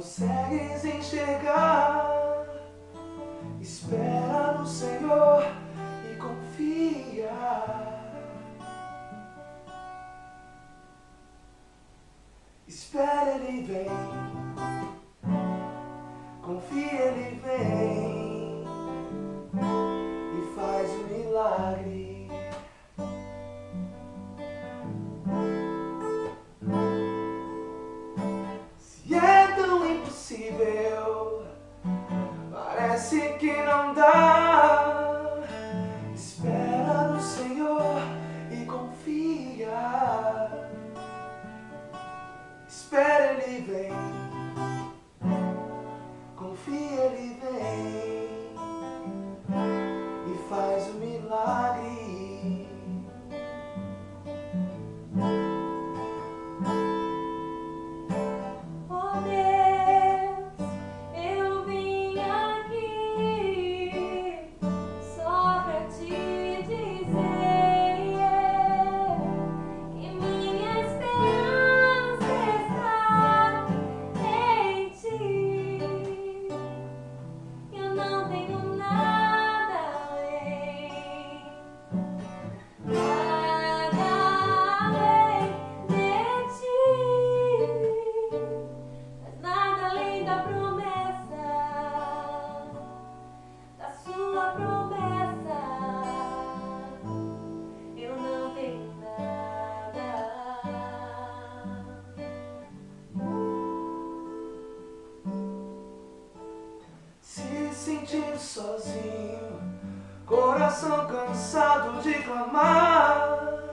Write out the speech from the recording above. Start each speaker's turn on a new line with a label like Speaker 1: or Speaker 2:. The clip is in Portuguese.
Speaker 1: consegues enxergar. Espera no Senhor e confia. Espera Ele vem. feliz sentir sozinho, coração cansado de clamar.